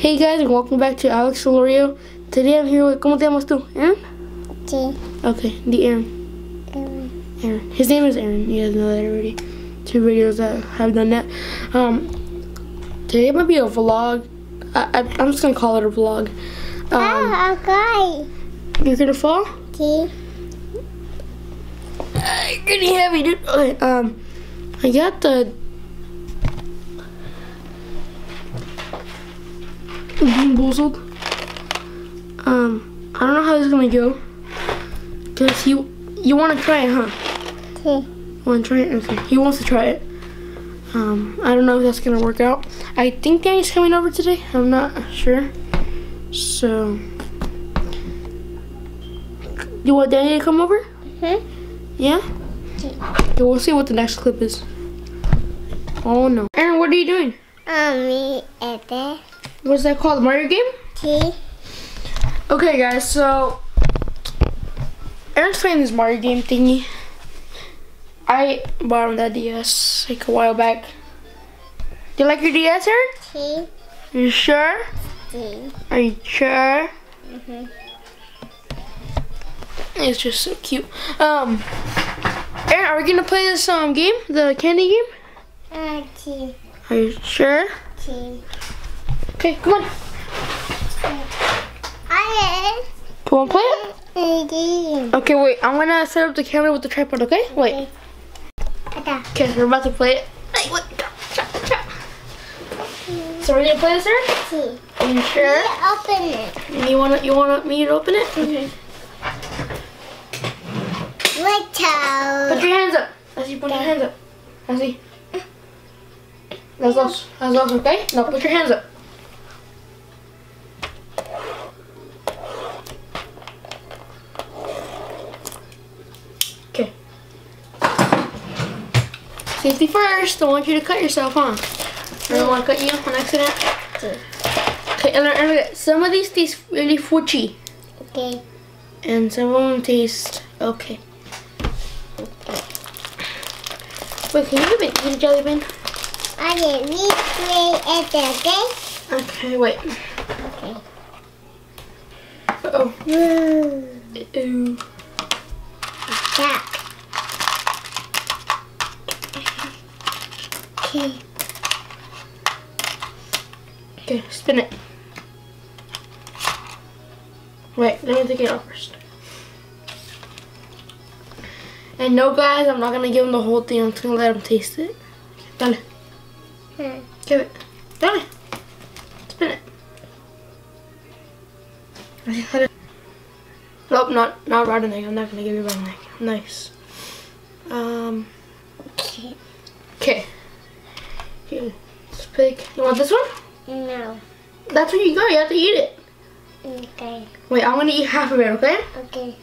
Hey guys, and welcome back to Alex Solorio. Today I'm here with, ¿cómo te llamas tú? Aaron? Sí. Okay, the Aaron. Um, Aaron. His name is Aaron. You guys know that already. Two videos that have done that. Um, today might be a vlog. I, I, I'm just gonna call it a vlog. Um, ah, okay. you're gonna fall? Sí. Uh, getting heavy, dude. Okay, um, I got the Boozled. Um, I don't know how this is gonna go. Cause you you want to try it, huh? Want to try it? Okay. He wants to try it. Um, I don't know if that's gonna work out. I think Danny's coming over today. I'm not sure. So, you want Danny to come over? Hmm? Yeah? Okay, we'll see what the next clip is. Oh no. Aaron, what are you doing? Um, me, este. What's that called? Mario game? Sí. Okay, guys, so Aaron's playing this Mario game thingy. I bought him that DS like a while back. Do you like your DS, Aaron? Sí. You sure? Sí. Are you sure? Mhm. It's just so cute. Um, Aaron, are we gonna play this um game, the candy game? Sí. Are you sure? Sí. Okay, come on. Come on, play it. Okay, wait. I'm gonna set up the camera with the tripod. Okay, wait. Okay, we're about to play it. So we're gonna play this? Sí. Are you sure? Open it. You want you want me to open it? Okay. Let's Put your hands up. As you put your hands up. As you. That's us. That's us. Okay. Now put your hands up. Okay. Safety first. Don't want you to cut yourself, huh? I don't want to cut you off on accident. Okay, and, and some of these taste really fudgy, Okay. and some of them taste okay. Wait, can you eat a jelly bean? Okay, we play este, okay? Okay, wait. Okay. Uh oh. Woo. Ooh. That. Okay. Okay, spin it. Wait, let me take it out first. And no, guys, I'm not gonna give him the whole thing. I'm just gonna let him taste it. Dale, Hmm. give it. Dale. Nope, not not rotten egg. I'm not gonna give you rotten egg. Nice. Um. Okay. Okay. Here, let's pick. You want this one? No. That's what you got. You have to eat it. Okay. Wait, I'm gonna eat half of it, okay? Okay.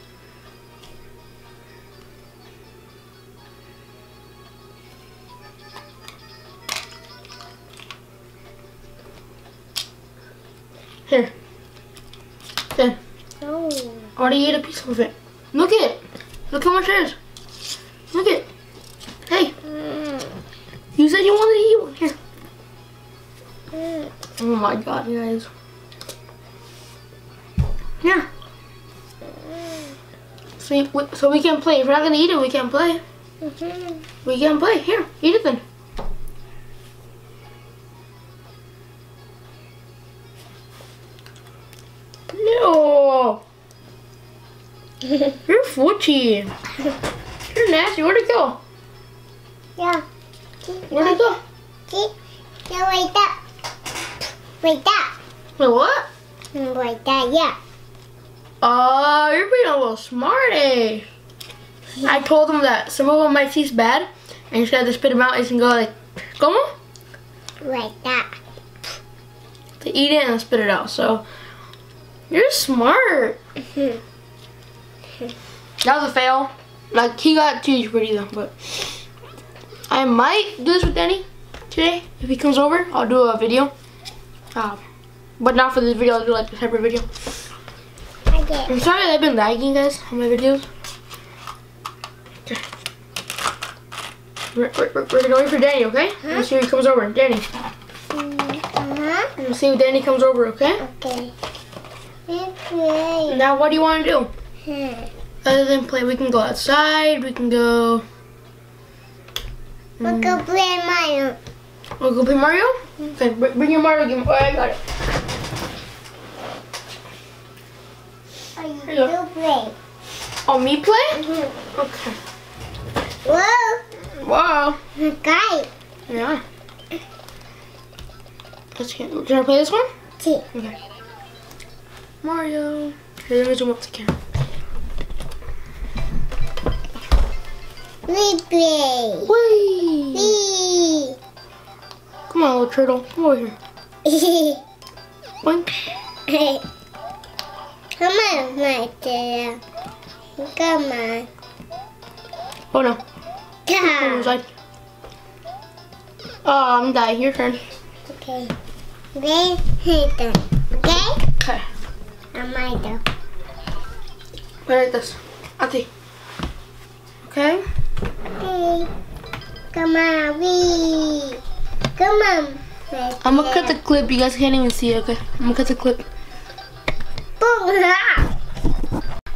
Here. Then, No. I already ate a piece of it. Look at it. Look how much there is. Look at it. Hey, Mm. you said you wanted to eat one. Here. Mm. Oh my god, you guys. Here. So, we- so we can play. If we're not gonna eat it, we can't play. Mhm. We can play. Here, eat it then. You're fudgy. You're nasty. Where'd it go? Yeah. Where'd it go? See? Yeah, like that. Like that. Wait, what? Like that, yeah. Oh, you're being a little smarty. I told him that some of them might taste bad, and you just gotta spit them out. and go like, ¿cómo? Like that. To eat it and spit it out. So, you're smart. Mhm. That was a fail. Like, he got too pretty though, but I might do this with Danny today. If he comes over, I'll do a video. Um, but not for this video, I'll do like a separate video. Okay. I'm sorry that I've been lagging, guys, on my videos. Okay. We're, we're, we're gonna wait for Danny, okay? Let's see if he comes over. Danny. Uh-huh. We'll see if Danny comes over, okay? Okay. Let's play. Now, what do you want to do? Hmm. Other than play, we can go outside. We can go. We'll go play Mario. We'll go play Mario. Okay, bring your Mario game. Oh, I got it. Oh, you you play. Oh, me play? Mm-hmm. Okay. Whoa. Wow. Okay. Yeah. Let's get. Can I play this one? See. Okay. Mario. Here, let me zoom up the camera. We play. Whee! We. Come on, little turtle. Come over here. Boink. Hey. Come on, my dear. Come on. Oh no. Come inside. Oh, ah, I'm dying. Your turn. Okay. Then hit them. Okay? Okay. I'm my dog. Wait like this. Okay. Okay. Come on, we. Come on. I'm gonna cut the clip. You guys can't even see it. Okay. I'm gonna cut the clip. Boom.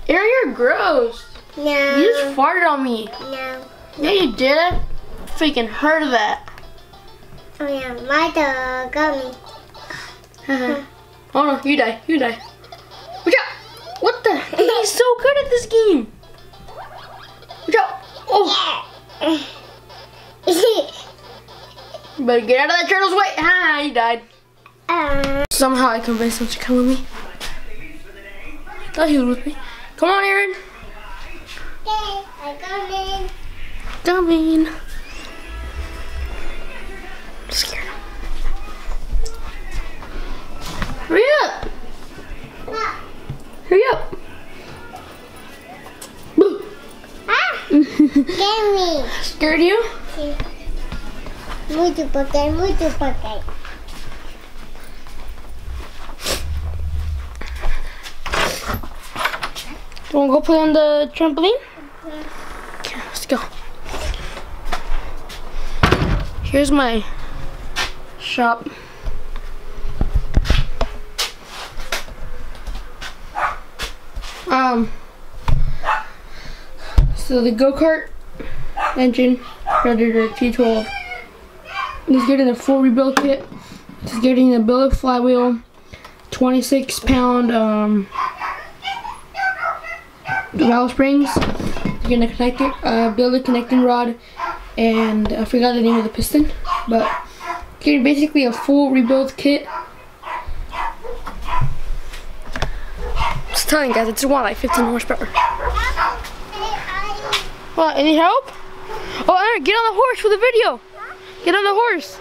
Aaron, you're gross. No. You just farted on me. No. Yeah, you did. Freaking heard of that. Oh yeah, my dog got me. Uh-huh. oh no, you die. You die. Watch out. What the? He's so good at this game. Watch out. Oh. Better get out of that turtle's way. Ha, he died. uh, Somehow I convinced him to come with me. I thought he was with me. Come on, Aaron. okay, I got it. Coming. I'm scared. Hurry up. Ah. Hurry up. Boo. Ah. Scared you? Mucho porque, mucho porque. You wanna go play on the trampoline? Okay, let's go. Here's my shop. Um, so the go-kart engine, Predator 212, is getting a full rebuild kit. It's getting a billet flywheel, 26 pound um, valve springs. You're gonna connect it, uh, a connecting rod, and I forgot the name of the piston, but getting basically a full rebuild kit. Just telling you guys, it's one like 15 horsepower. What? Any help? Oh, Aaron, get on the horse for the video. Get on the horse.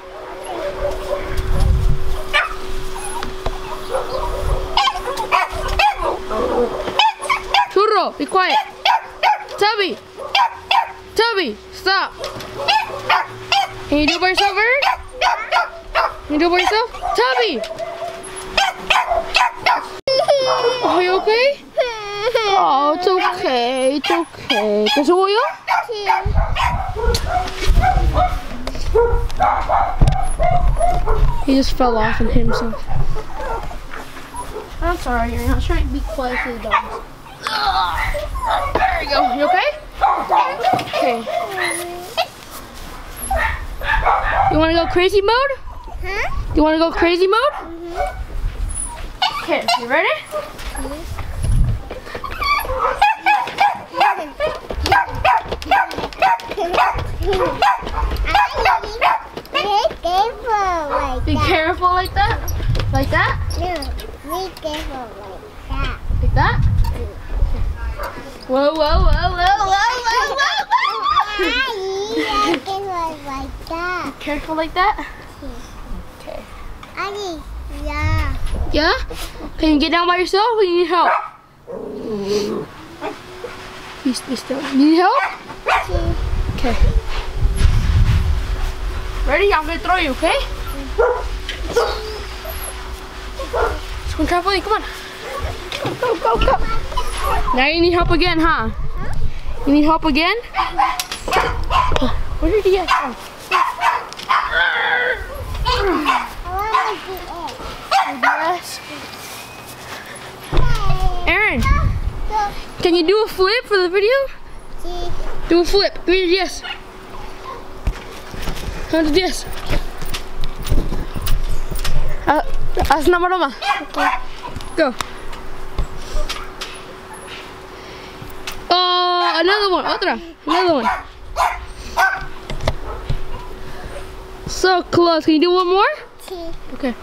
Churro, be quiet. Tubby. Tubby, stop. Can you do it by yourself, Aaron? Can you do it by yourself? Tubby. Are you okay? Oh, it's okay. It's okay. Gusto yo? He just fell off and hit himself. I'm sorry, you're not trying to be quiet for the dogs. There you go. You okay? Okay. You want to go crazy mode? Huh? You want to go crazy mode? Mm-hmm. Okay, you ready? Be careful like Be that. careful like that. Like that? No, be careful like that. Like that? Whoa, whoa, whoa, whoa, whoa, whoa, whoa, whoa. Be careful like that. Careful like that? Okay. Aye, yeah. Yeah? Can you get down by yourself or you need help? You stay still. You need help? Okay. Ready? I'm gonna throw you, okay? Let's go trampoline, come on. Go, go, go. Now you need help again, huh? You need help again? Where did he get? Yes. Aaron, can you do a flip for the video? Do a flip. Yes. To yes. Uh, haz una maroma. Go. Oh, another one. Otra. Another one. So close. Can you do one more? Okay.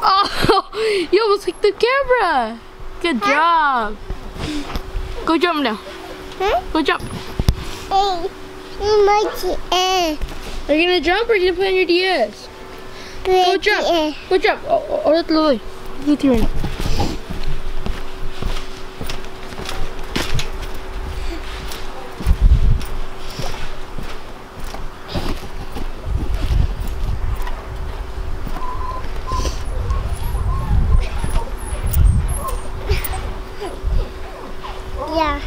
Oh, you almost hit the camera. Good job. Go jump now. Go jump. Hey, emoji, eh. Are you gonna jump or are you gonna play on your DS? Go jump. Eh. Go jump. Oh, oh, oh that's Lily. Look here. Yeah,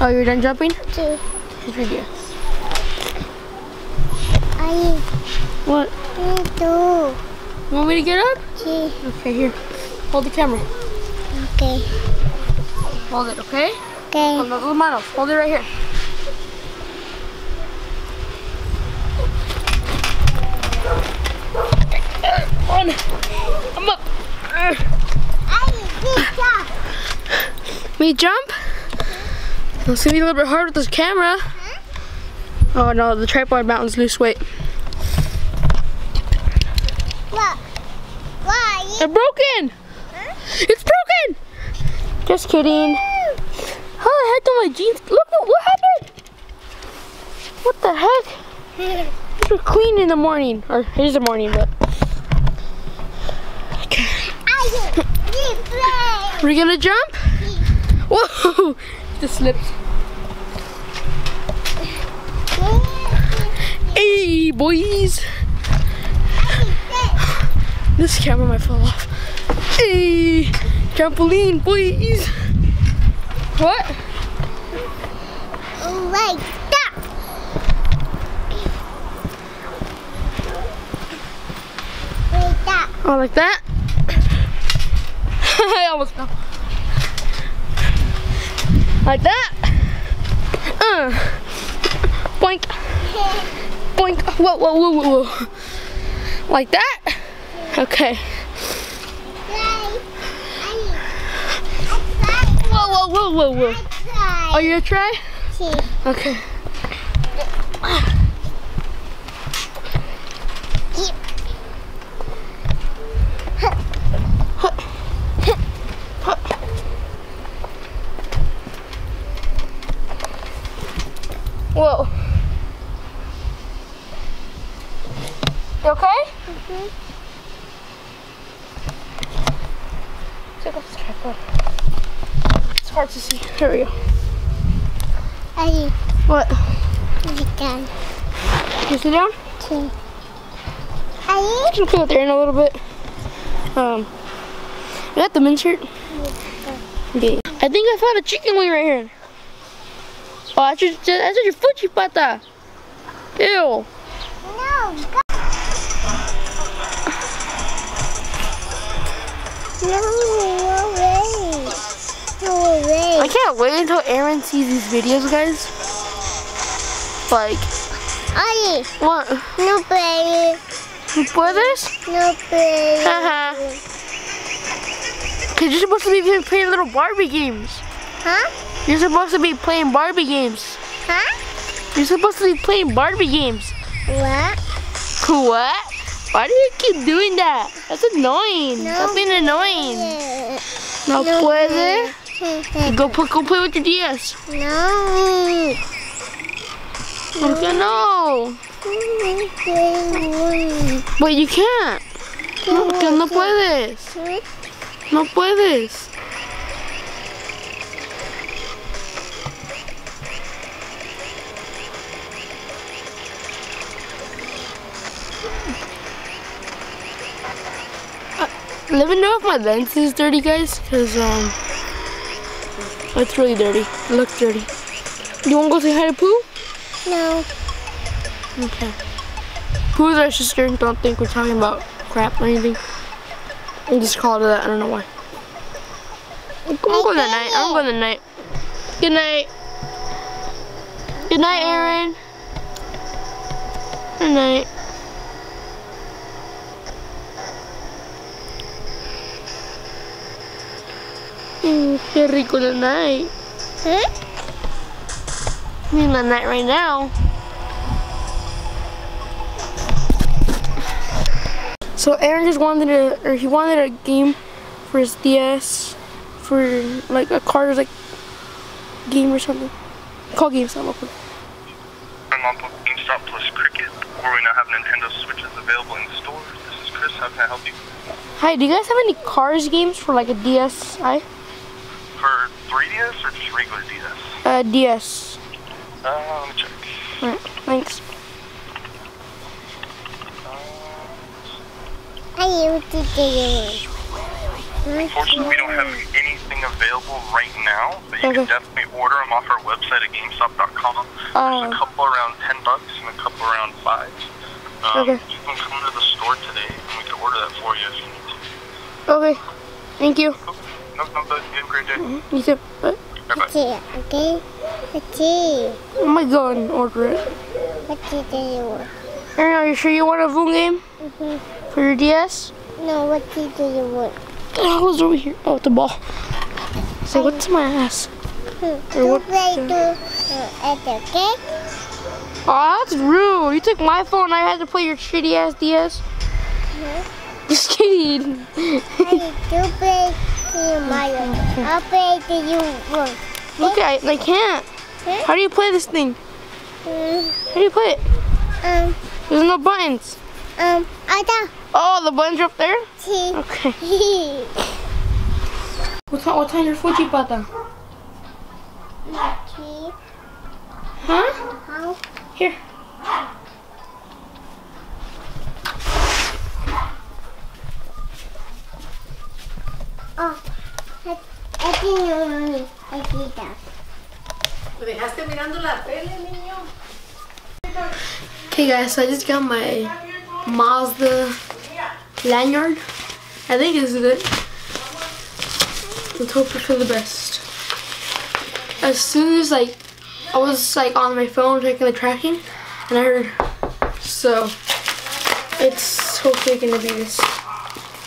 Oh, you're done jumping? two. Here's your DS. I What? need two. You want me to get up? Three. Okay, here. Hold the camera. Okay. Hold it, okay? Okay. Hold the little manos. Hold it right here. On. I'm up. I need this Me jump? It's gonna be a little bit hard with this camera. Oh no, the tripod mountain's loose weight. Look. It's broken! It's broken! Just kidding. How the heck do my jeans look at what happened? What the heck? These were clean in the morning. Or it is the morning, but okay. I. We're gonna jump? Whoa! Just slipped. Hey boys! This camera might fall off. Hey! Trampoline please. What? Like that. Like that. Oh, like that? I almost fell. Like that? Uh. Boink. Boink. Whoa, whoa, whoa, whoa, whoa. Like that? Okay. Whoa, whoa, whoa, whoa, whoa. Are you gonna try? Okay. Whoa. You okay? Mhm. Take off the tripod. It's hard to see. Here we go. I need. What? That. You sit down? Two. I Just gonna put it there in a little bit. Um, you got the men's shirt? Okay. I think I found a chicken wing right here. Oh, that's your, that's your fuchi pata. Ew. No, go. No, I can't wait until Aaron sees these videos, guys. Like, Ay, what? no play. ¿Puedes? No play. Haha. Cause you're supposed to be playing little Barbie games. Huh? You're supposed to be playing Barbie games. Huh? You're supposed to be playing Barbie games. What? What? Why do you keep doing that? That's annoying. No. Stop being annoying. Eh, No, puede. Play. Go put, go play with your DS. No. ¿Por qué no? Wait, you can't. No, que no puedes. No puedes. Uh, Let me know if my lens is dirty, guys, because um, it's really dirty. It looks dirty. You want to go say hi to Pooh? No. Okay. Pooh's our sister. Don't think we're talking about crap or anything. We just called it that. I don't know why. I'm going to night. I'm going to night. Good night. Good night, Aaron. Good night. Mm, qué rico the night. Huh? I'm in the night right now. So Aaron just wanted a, or he wanted a game for his DS, for like a card like game or something. Call GameStop real quick. I'm on GameStop plus Cricket, where we now have Nintendo Switches available in stores. This is Chris. How can I help you? Hi, do you guys have any Cars games for like a DSi? For 3DS or just regular DS? Uh, DS. Uh, let me check. Alright, thanks. I used to do. Unfortunately, we don't have anything available right now, but you Okay. can definitely order them off our website at GameStop.com. There's Uh, a couple around 10 bucks and a couple around 5 um, Okay. You can come to the store today and we can order that for you if you need to. okay. Thank you. Cool. No, no, but you have a great day. You too. Bye. Bye-bye. Okay, okay? Okay. I'm gonna go and order it. What did you want? Aaron, are you sure you want a Voom game Mhm. for your DS? No, what do you want? Oh, it was over here. Oh, the ball. So what's my ass? Hmm. Or what- play to uh, at the okay? Oh, that's rude. You took my phone. I had to play your shitty ass DS. Just kidding. I do play to you, Mario. I'll play to you. Look, I, I can't. How do you play this thing? Um, How do you play it? um, There's no buttons. um, I Oh, the buttons are up there? Okay. What time, what time your Fuji? Okay. Huh? Here. Oh. ¿Me dejaste mirando la tele, niño? Okay guys, so I just got my Mazda lanyard. I think it's good. Let's hope for the best. As soon as like I was like on my phone checking the tracking and I heard so it's hopefully gonna be this.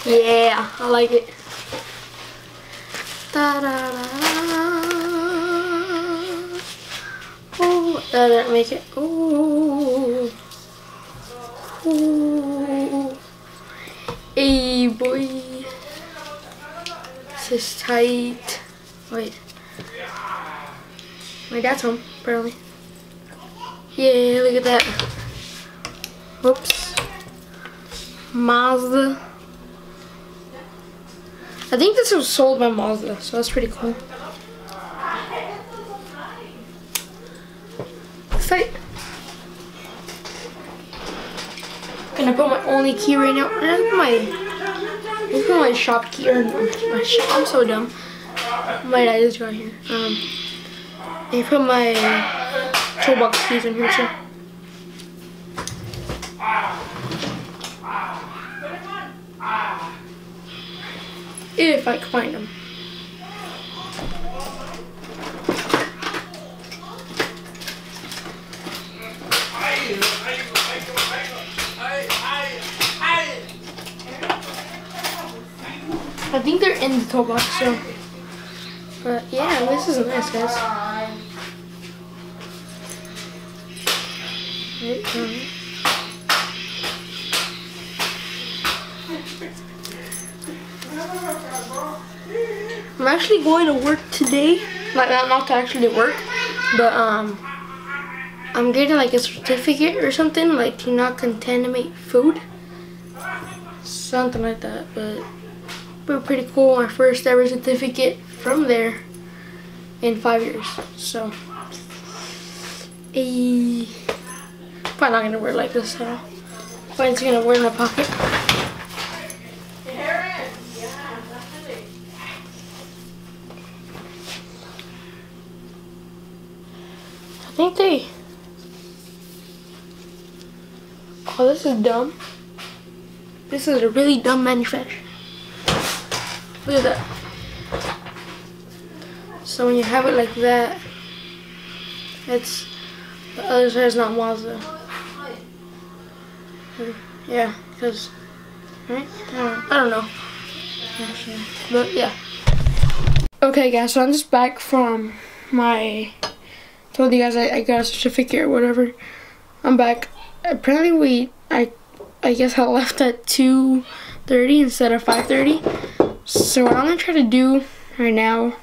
Yeah, I like it. Da da da. Oh, that didn't make it. Ooh. Ooh. Hey, boy. This is tight. Wait. My dad's home, apparently. Yeah, look at that. Whoops. Mazda. I think this was sold by Mazda, so that's pretty cool. Tight. Gonna put my only key right now. I'm gonna put my, I'm gonna put my shop key. Or my shop. I'm so dumb. My dad just got here. Um, I put my toolbox keys in here too. If I can find them. I think they're in the toolbox, so. But yeah, this is nice, guys. I'm actually going to work today. Like not not to actually work, but um, I'm getting like a certificate or something, like to not contaminate food, something like that. But but pretty cool. My first ever certificate from there in five years. So, eh, probably not gonna wear it like this at all. Probably just gonna wear in my pocket. Think they. Oh, this is dumb. This is a really dumb manufacturer. Look at that. So when you have it like that, it's the other side is not Mazda. Yeah, because right? I don't, know. But yeah. Okay, guys. So I'm just back from my. Told you guys I, I got a certificate or whatever. I'm back. Apparently we I I guess I left at 2:30 instead of 5:30. So what I'm gonna try to do right now.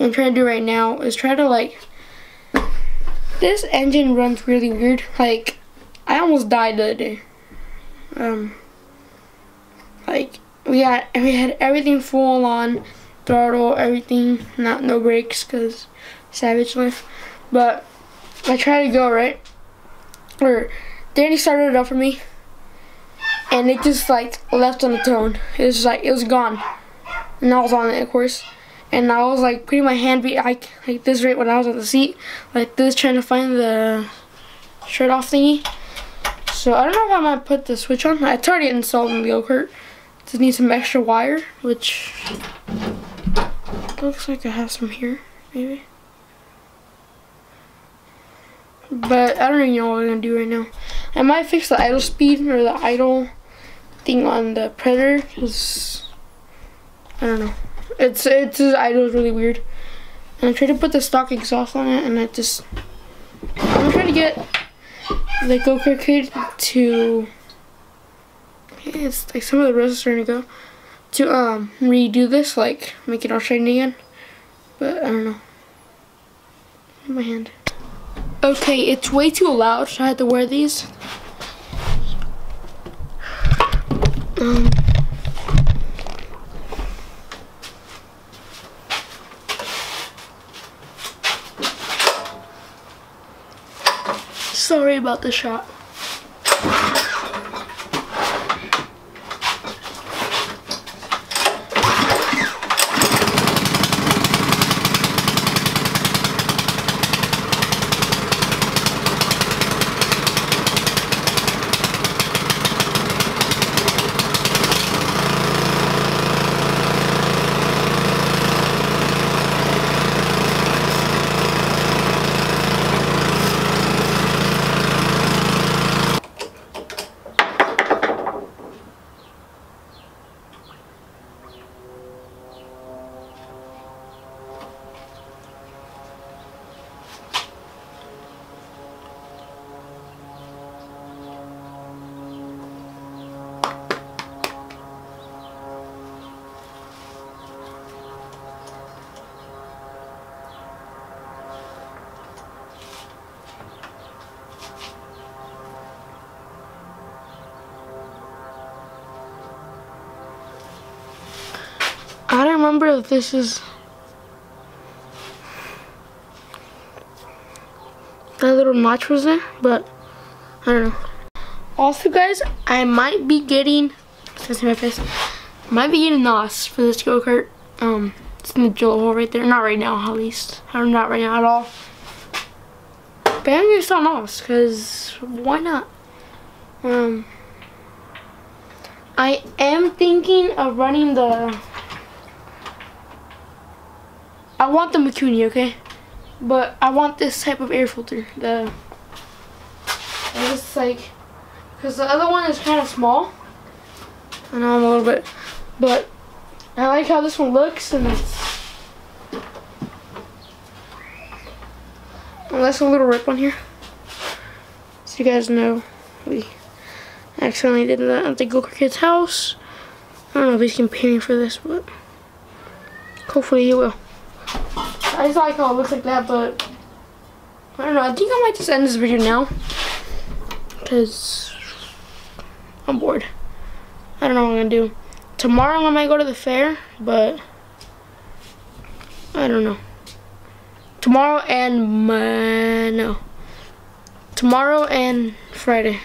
I'm trying to do right now is try to like. This engine runs really weird. Like I almost died the other day. Um. Like we had we had everything full on throttle, everything, not no brakes because savage life. But I tried to go right, or Danny started it up for me, and it just like left on the tone. It was like it was gone, and I was on it, of course. And I was like putting my hand be like like this right when I was on the seat, like this, trying to find the shirt off thingy. So I don't know if I might put the switch on. It's already installed in the go-kart. Just need some extra wire, which looks like I have some here, maybe. But I don't even know what I'm gonna do right now. I might fix the idle speed or the idle thing on the Predator, cause I don't know. It's it's idle is really weird. And I tried to put the stock exhaust on it, and I just I'm trying to get the go-kart kid to it's like some of the roses are starting to go to um redo this like make it all shiny again but I don't know my hand okay it's way too loud so I had to wear these? Um. Sorry about the shot don't remember if this is that little notch was there, but I don't know. Also, guys, I might be getting. See my face. Might be getting NOS for this go kart. Um, it's in the drill hole right there. Not right now, at least. I'm not right now at all. But I'm gonna NOS because why not? Um, I am thinking of running the I want the Mikuni, okay? But I want this type of air filter. The it's like because the other one is kind of small. I know I'm a little bit, but I like how this one looks and it's oh, unless a little rip on here. So you guys know we accidentally did that at the Go Kid's house. I don't know if he's comparing for this, but hopefully he will. I just like how it looks like that, but I don't know. I think I might just end this video now because I'm bored. I don't know what I'm gonna do. Tomorrow I might go to the fair, but I don't know. Tomorrow and my, no. Tomorrow and Friday.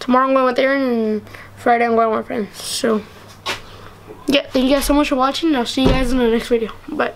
Tomorrow I'm going with Aaron and Friday I'm going with my friends. So, yeah, thank you guys so much for watching. I'll see you guys in the next video. Bye.